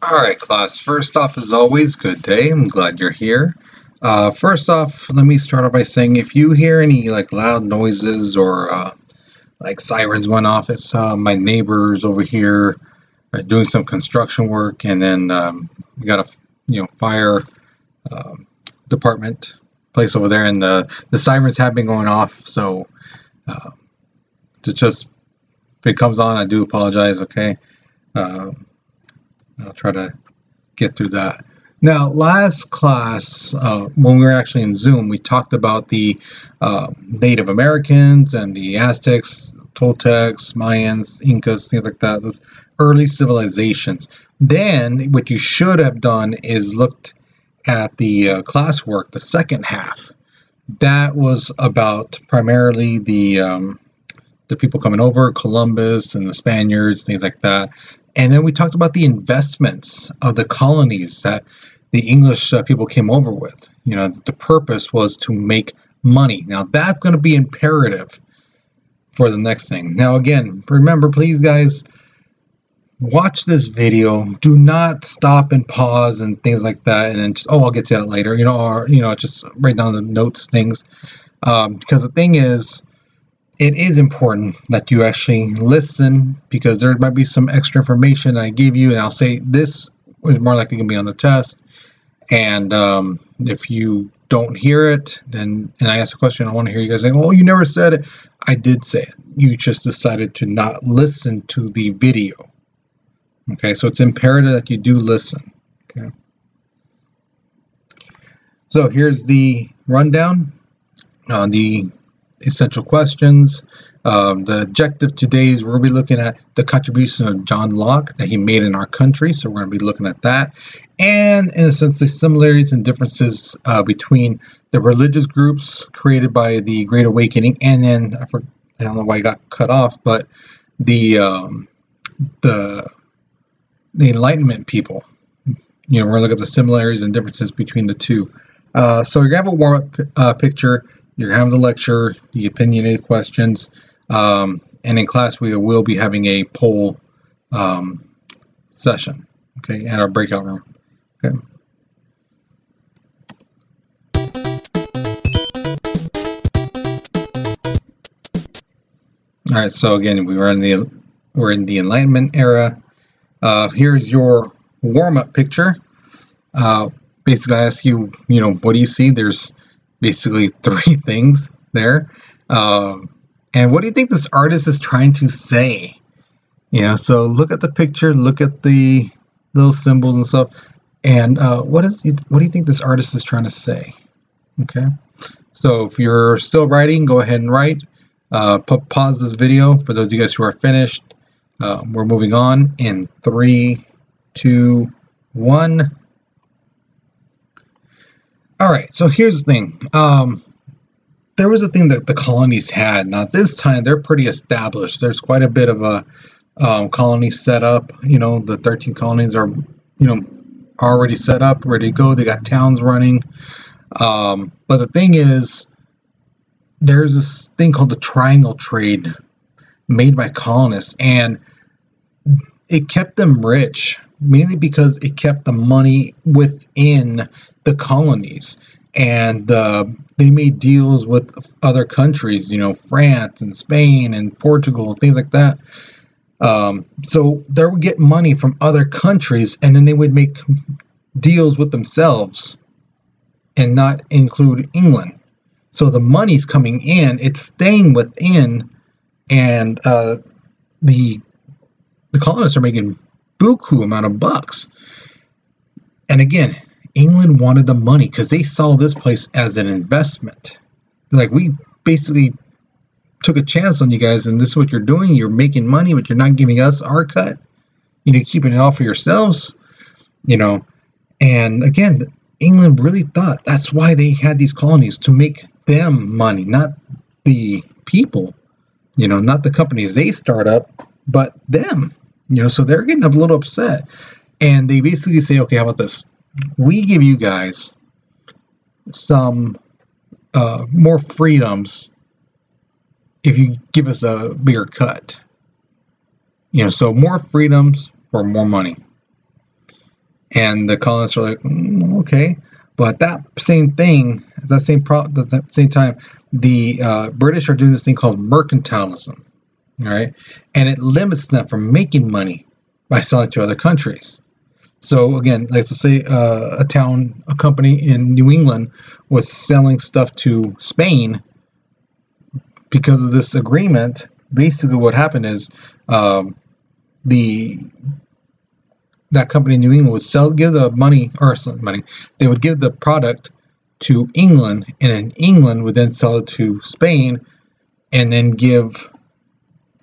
Alright class, first off as always, good day, I'm glad you're here. Uh, first off, let me start off by saying if you hear any like loud noises or uh, like sirens went off, it's uh, my neighbors over here are doing some construction work and then um, we got a you know fire um, department place over there and the, the sirens have been going off so uh, to just if it comes on I do apologize okay. Um, I'll try to get through that. Now, last class, uh, when we were actually in Zoom, we talked about the uh, Native Americans and the Aztecs, Toltecs, Mayans, Incas, things like that, those early civilizations. Then, what you should have done is looked at the uh, classwork, the second half. That was about primarily the um, the people coming over, Columbus and the Spaniards, things like that. And then we talked about the investments of the colonies that the English uh, people came over with. You know, the purpose was to make money. Now, that's going to be imperative for the next thing. Now, again, remember, please, guys, watch this video. Do not stop and pause and things like that, and then just, oh, I'll get to that later, you know, or, you know, just write down the notes, things. Um, because the thing is, it is important that you actually listen because there might be some extra information I give you, and I'll say this is more likely going to be on the test. And um, if you don't hear it, then and I ask a question, I want to hear you guys say, "Oh, you never said it." I did say it. You just decided to not listen to the video. Okay, so it's imperative that you do listen. Okay. So here's the rundown. Uh, the essential questions. Um, the objective today is we're going to be looking at the contribution of John Locke that he made in our country. So we're going to be looking at that. And in a sense, the similarities and differences uh, between the religious groups created by the Great Awakening and then, I, I don't know why I got cut off, but the, um, the, the Enlightenment people. You know, we're going to look at the similarities and differences between the two. Uh, so we are going to have a warm-up uh, picture you're having the lecture, the opinionated questions, um, and in class we will be having a poll um, session, okay, in our breakout room, okay. All right, so again, we were in the we're in the Enlightenment era. Uh, here's your warm-up picture. Uh, basically, I ask you, you know, what do you see? There's basically three things there. Um, and what do you think this artist is trying to say? You know, so look at the picture, look at the little symbols and stuff, and uh, what is what do you think this artist is trying to say? Okay, so if you're still writing, go ahead and write. Uh, pause this video for those of you guys who are finished. Uh, we're moving on in three, two, one. All right, so here's the thing. Um, there was a thing that the colonies had. Now this time they're pretty established. There's quite a bit of a um, colony set up. You know, the 13 colonies are, you know, already set up, ready to go. They got towns running. Um, but the thing is, there's this thing called the triangle trade made by colonists, and it kept them rich mainly because it kept the money within the colonies and uh, they made deals with other countries, you know, France and Spain and Portugal and things like that. Um, so they would get money from other countries, and then they would make deals with themselves and not include England. So the money's coming in, it's staying within, and uh, the the colonists are making buku amount of bucks. And again, England wanted the money because they saw this place as an investment. Like we basically took a chance on you guys, and this is what you're doing. You're making money, but you're not giving us our cut. You know, keeping it all for yourselves. You know, and again, England really thought that's why they had these colonies to make them money, not the people. You know, not the companies they start up, but them. You know, so they're getting a little upset. And they basically say, okay, how about this? We give you guys some uh, more freedoms if you give us a bigger cut. You know, so more freedoms for more money. and the colonists are like, mm, okay. But that same thing, at that same pro- that same time, the uh, British are doing this thing called mercantilism, right? And it limits them from making money by selling to other countries. So again, let's say uh, a town, a company in New England was selling stuff to Spain because of this agreement. Basically, what happened is um, the that company in New England would sell, give the money or money. They would give the product to England, and then England would then sell it to Spain, and then give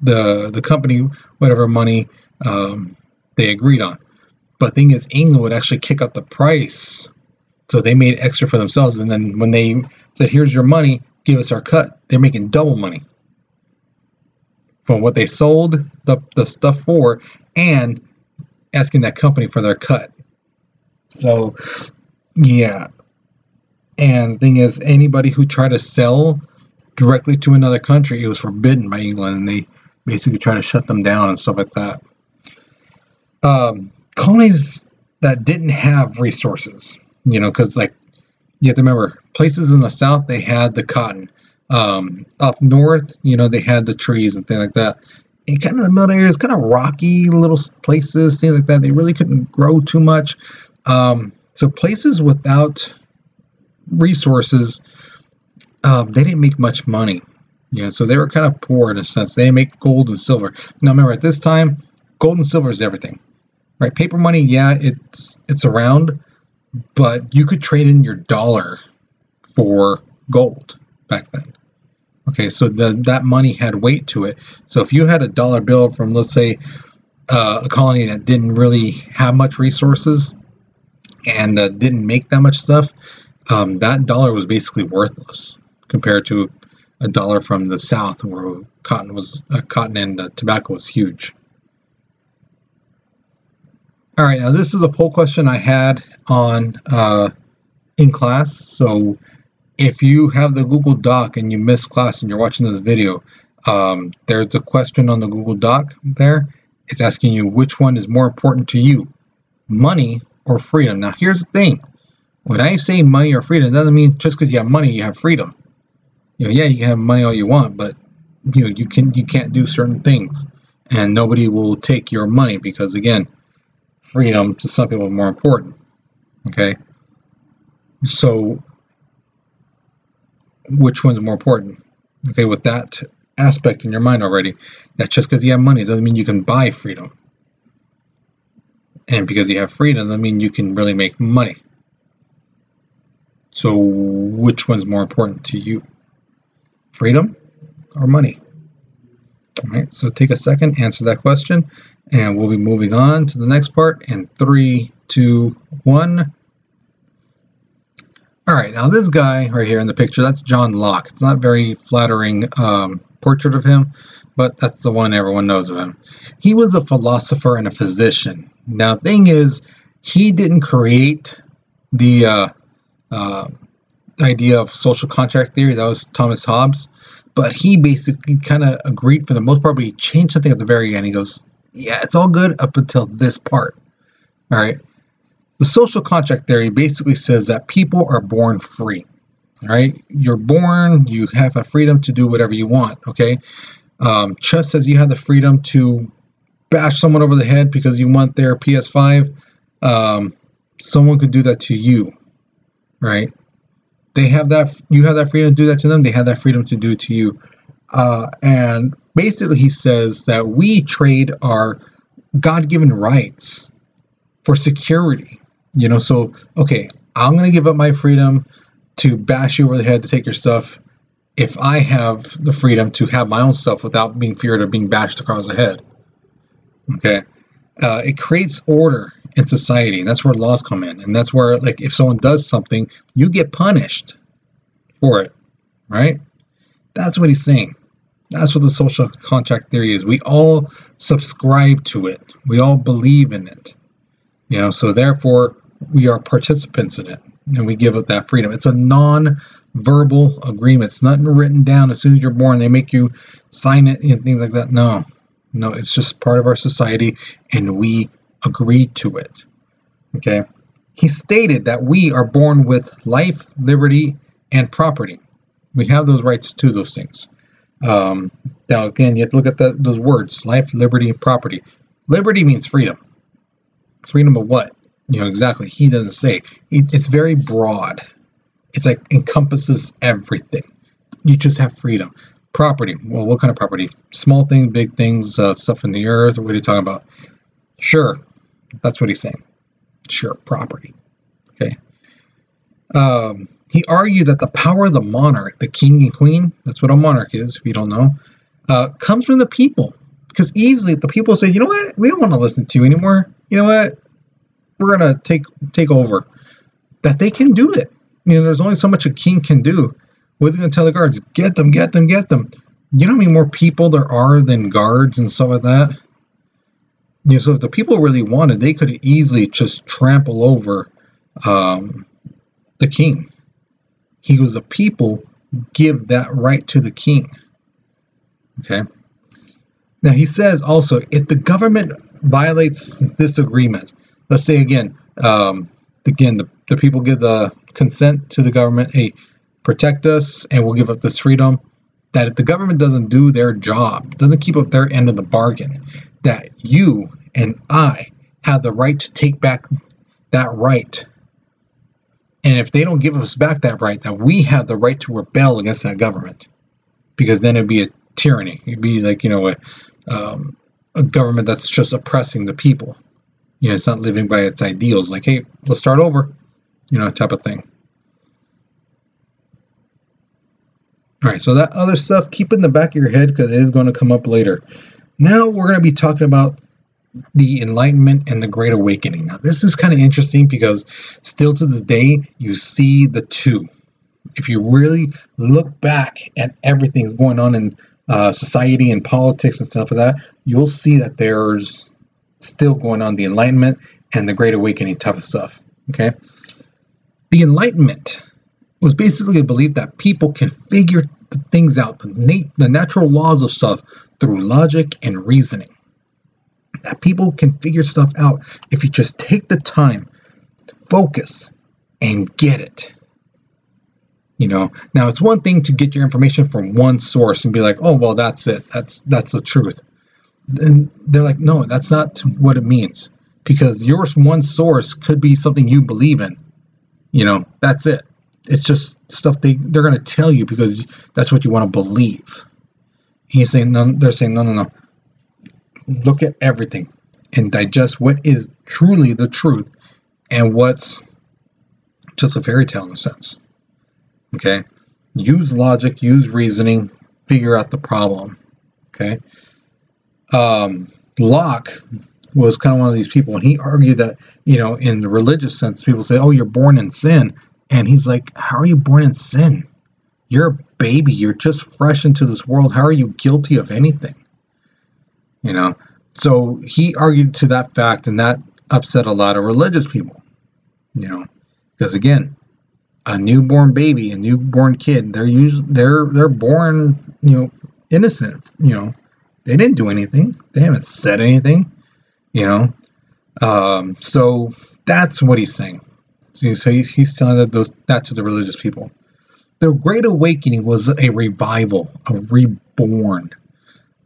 the the company whatever money um, they agreed on. But the thing is, England would actually kick up the price, so they made extra for themselves. And then when they said, "Here's your money, give us our cut," they're making double money from what they sold the, the stuff for and asking that company for their cut. So, yeah. And the thing is, anybody who tried to sell directly to another country, it was forbidden by England, and they basically tried to shut them down and stuff like that. Um, colonies that didn't have resources, you know, because like you have to remember, places in the south they had the cotton. Um, up north, you know, they had the trees and things like that And kind of the middle areas, kind of rocky little places, things like that. They really couldn't grow too much. Um, so places without resources, um, they didn't make much money. Know, so they were kind of poor in a sense. They make gold and silver. Now remember, at this time, gold and silver is everything, right? Paper money, yeah, it's it's around, but you could trade in your dollar for gold back then. Okay, so the, that money had weight to it. So if you had a dollar bill from, let's say, uh, a colony that didn't really have much resources and uh, didn't make that much stuff, um, that dollar was basically worthless compared to a dollar from the south where cotton was uh, cotton and uh, tobacco was huge. All right, now this is a poll question I had on uh, in class. So if you have the Google Doc and you miss class and you're watching this video, um, there's a question on the Google Doc there. It's asking you which one is more important to you, money or freedom. Now, here's the thing. When I say money or freedom, it doesn't mean just because you have money, you have freedom. You know, yeah, you can have money all you want, but you know, you can you can't do certain things, and nobody will take your money because again, freedom to some people is more important. Okay, so which one's more important. Okay, with that aspect in your mind already, that just because you have money doesn't mean you can buy freedom. And because you have freedom doesn't mean you can really make money. So, which one's more important to you? Freedom or money? All right, so take a second, answer that question, and we'll be moving on to the next part in three, two, one. All right, now this guy right here in the picture, that's John Locke. It's not very flattering um, portrait of him, but that's the one everyone knows of him. He was a philosopher and a physician. Now, thing is, he didn't create the uh, uh, idea of social contract theory. That was Thomas Hobbes. But he basically kind of agreed for the most part, but he changed something at the very end. He goes, yeah, it's all good up until this part. All right. The social contract theory basically says that people are born free. Right? You're born, you have a freedom to do whatever you want. Okay. Um, Chess says you have the freedom to bash someone over the head because you want their PS5. Um, someone could do that to you, right? They have that. You have that freedom to do that to them. They have that freedom to do it to you. Uh, and basically, he says that we trade our God-given rights for security. You know, so okay, I'm going to give up my freedom to bash you over the head to take your stuff if I have the freedom to have my own stuff without being feared of being bashed across the head. Okay. Uh, it creates order in society, and that's where laws come in. And that's where, like, if someone does something, you get punished for it, right? That's what he's saying. That's what the social contract theory is. We all subscribe to it, we all believe in it. You know, so therefore, we are participants in it and we give up that freedom. It's a non verbal agreement. It's nothing written down as soon as you're born. They make you sign it and things like that. No, no, it's just part of our society and we agree to it. Okay. He stated that we are born with life, liberty, and property. We have those rights to those things. Um, now, again, you have to look at the, those words life, liberty, and property. Liberty means freedom. Freedom of what? You know, exactly. He doesn't say. It's very broad. It's like encompasses everything. You just have freedom. Property. Well, what kind of property? Small things, big things, uh, stuff in the earth. What are you talking about? Sure. That's what he's saying. Sure, property. Okay. Um, he argued that the power of the monarch, the king and queen, that's what a monarch is, if you don't know, uh, comes from the people. Because easily the people say, you know what, we don't want to listen to you anymore. You know what, we're gonna take take over. That they can do it. You know, there's only so much a king can do. What's he gonna tell the guards, get them, get them, get them. You know how many more people there are than guards and stuff like that? You know, so if the people really wanted, they could easily just trample over um, the king. He was a people give that right to the king. Okay. Now he says also, if the government violates this agreement, let's say again, um, again, the, the people give the consent to the government, hey, protect us and we'll give up this freedom. That if the government doesn't do their job, doesn't keep up their end of the bargain, that you and I have the right to take back that right. And if they don't give us back that right, that we have the right to rebel against that government, because then it'd be a tyranny. It'd be like you know a, um, a government that's just oppressing the people. You know, it's not living by its ideals. Like, hey, let's start over. You know, type of thing. All right, so that other stuff, keep in the back of your head because it is going to come up later. Now we're going to be talking about the Enlightenment and the Great Awakening. Now, this is kind of interesting because still to this day, you see the two. If you really look back at everything that's going on in uh, society and politics and stuff like that, you'll see that there's still going on the Enlightenment and the Great Awakening type of stuff. Okay, the Enlightenment was basically a belief that people can figure things out, the, nat- the natural laws of stuff through logic and reasoning. That people can figure stuff out if you just take the time to focus and get it. You know, now it's one thing to get your information from one source and be like, "Oh, well, that's it. That's that's the truth." And they're like, "No, that's not what it means." Because your one source could be something you believe in. You know, that's it. It's just stuff they they're going to tell you because that's what you want to believe. He's saying no, they're saying no, no, no. Look at everything and digest what is truly the truth and what's just a fairy tale in a sense. Okay? Use logic, use reasoning, figure out the problem. Okay? Um, Locke was kind of one of these people, and he argued that, you know, in the religious sense, people say, oh, you're born in sin. And he's like, how are you born in sin? You're a baby. You're just fresh into this world. How are you guilty of anything? You know? So he argued to that fact, and that upset a lot of religious people. You know? Because again, a newborn baby, a newborn kid, they're usually they're they're born, you know, innocent. You know, they didn't do anything. They haven't said anything. You know, um, so that's what he's saying. So he's, he's telling that those that to the religious people. The Great Awakening was a revival, a reborn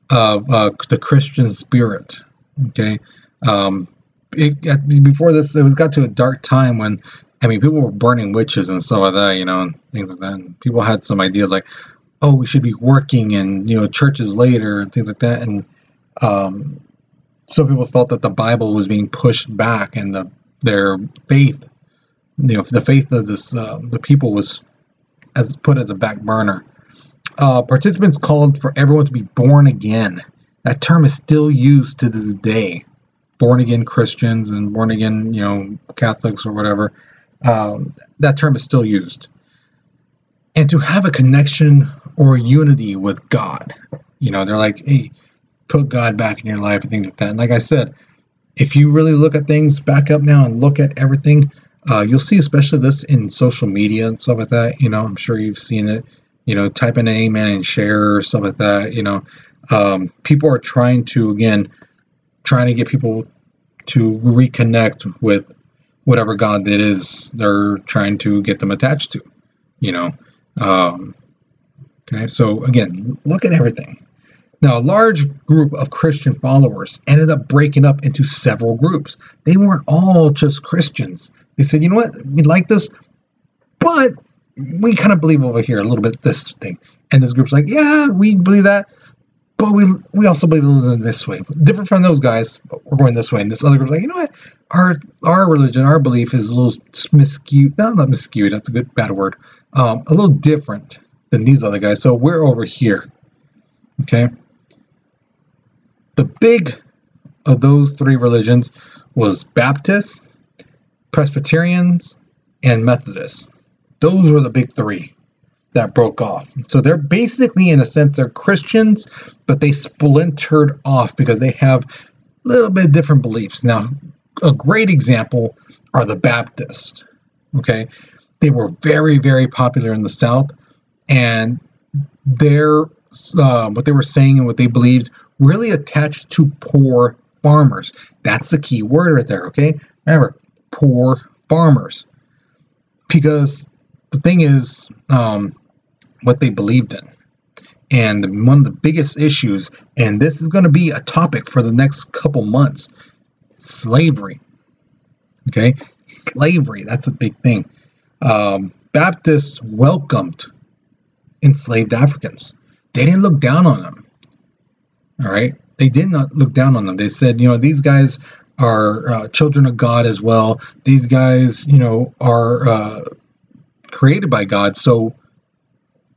of uh, the Christian spirit. Okay, um, it, before this, it was got to a dark time when I mean, people were burning witches and stuff like that, you know, and things like that. And people had some ideas like, oh, we should be working and, you know, churches later and things like that. And um, some people felt that the Bible was being pushed back and the, their faith, you know, the faith of this, uh, the people was as put as a back burner. Uh, participants called for everyone to be born again. That term is still used to this day. Born again Christians and born again, you know, Catholics or whatever um, that term is still used. And to have a connection or unity with God, you know, they're like, hey, put God back in your life and things like that. And like I said, if you really look at things back up now and look at everything, uh, you'll see especially this in social media and stuff like that. You know, I'm sure you've seen it. You know, type in amen and share or stuff like that. You know, um, people are trying to again, trying to get people to reconnect with whatever god that is they're trying to get them attached to. You know. Um, okay, so again, look at everything. Now, a large group of Christian followers ended up breaking up into several groups. They weren't all just Christians. They said, you know what, we like this, but we kind of believe over here a little bit this thing. And this group's like, yeah, we believe that, but we we also believe in this way. Different from those guys, we're going this way. And this other group's like, you know what, our our religion, our belief is a little miscued. No, not miscued. That's a good bad word. Um, a little different than these other guys. So we're over here. Okay. The big of those three religions was Baptists, Presbyterians, and Methodists. Those were the big three that broke off. So they're basically, in a sense, they're Christians, but they splintered off because they have a little bit different beliefs. Now, a great example are the Baptists. Okay, they were very, very popular in the South, and their uh, what they were saying and what they believed really attached to poor farmers. That's the key word right there, okay? Remember, poor farmers. Because the thing is, um, what they believed in. And one of the biggest issues, and this is going to be a topic for the next couple months slavery. Okay? Slavery, that's a big thing. Um, Baptists welcomed enslaved Africans, they didn't look down on them. All right. They did not look down on them. They said, you know, these guys are uh, children of God as well. These guys, you know, are uh, created by God. So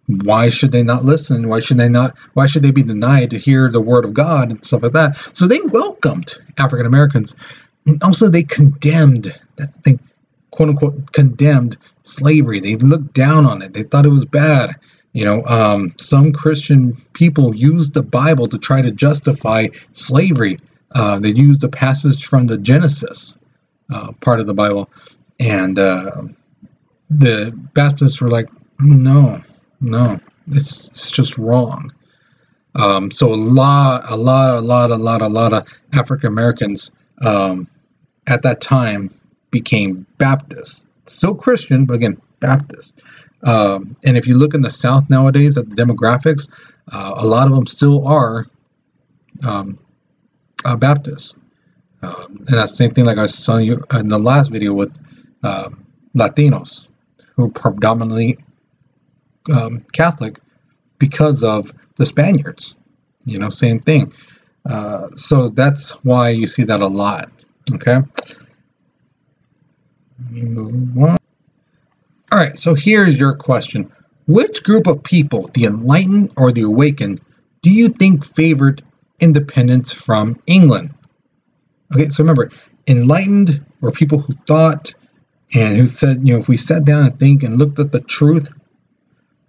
why should they not listen? Why should they not? Why should they be denied to hear the word of God and stuff like that? So they welcomed African Americans. Also, they condemned. That's the thing, quote unquote, condemned slavery. They looked down on it. They thought it was bad. You know, um, some Christian people used the Bible to try to justify slavery. Uh, they used a passage from the Genesis uh, part of the Bible, and uh, the Baptists were like, "No, no, this is just wrong." Um, so a lot, a lot, a lot, a lot, a lot of African Americans um, at that time became Baptists, still Christian, but again Baptist. Um, and if you look in the South nowadays at the demographics, uh, a lot of them still are um, uh, Baptists. Um, and that's the same thing like I was telling you in the last video with uh, Latinos, who are predominantly um, Catholic because of the Spaniards. You know, same thing. Uh, so that's why you see that a lot. Okay. Move on. All right, so here's your question. Which group of people, the enlightened or the awakened, do you think favored independence from England? Okay, so remember, enlightened were people who thought and who said, you know, if we sat down and think and looked at the truth,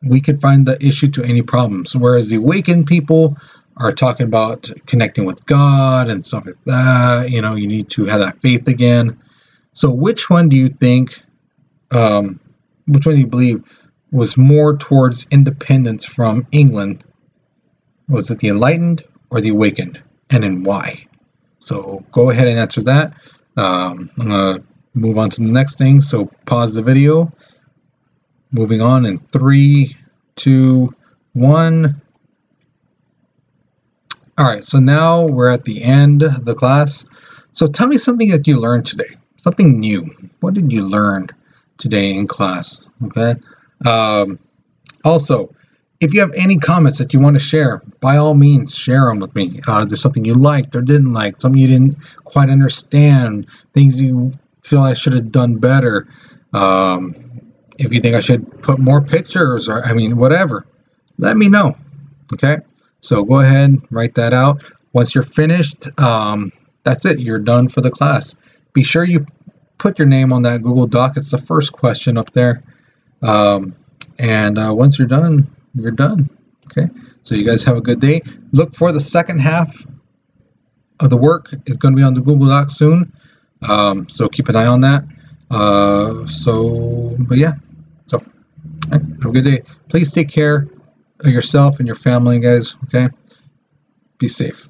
we could find the issue to any problems. Whereas the awakened people are talking about connecting with God and stuff like that. You know, you need to have that faith again. So, which one do you think um, which one do you believe was more towards independence from England? Was it the enlightened or the awakened? And then why? So go ahead and answer that. Um, I'm going to move on to the next thing. So pause the video. Moving on in three, two, one. All right, so now we're at the end of the class. So tell me something that you learned today, something new. What did you learn? today in class. Okay. Um, also, if you have any comments that you want to share, by all means, share them with me. Uh, there's something you liked or didn't like, something you didn't quite understand, things you feel I should have done better. Um, if you think I should put more pictures or, I mean, whatever, let me know. Okay. So go ahead, write that out. Once you're finished, um, that's it. You're done for the class. Be sure you put your name on that Google Doc. It's the first question up there. Um, and uh, once you're done, you're done. Okay. So you guys have a good day. Look for the second half of the work. It's going to be on the Google Doc soon. Um, so keep an eye on that. Uh, so, but yeah. So, right, have a good day. Please take care of yourself and your family, guys. Okay. Be safe.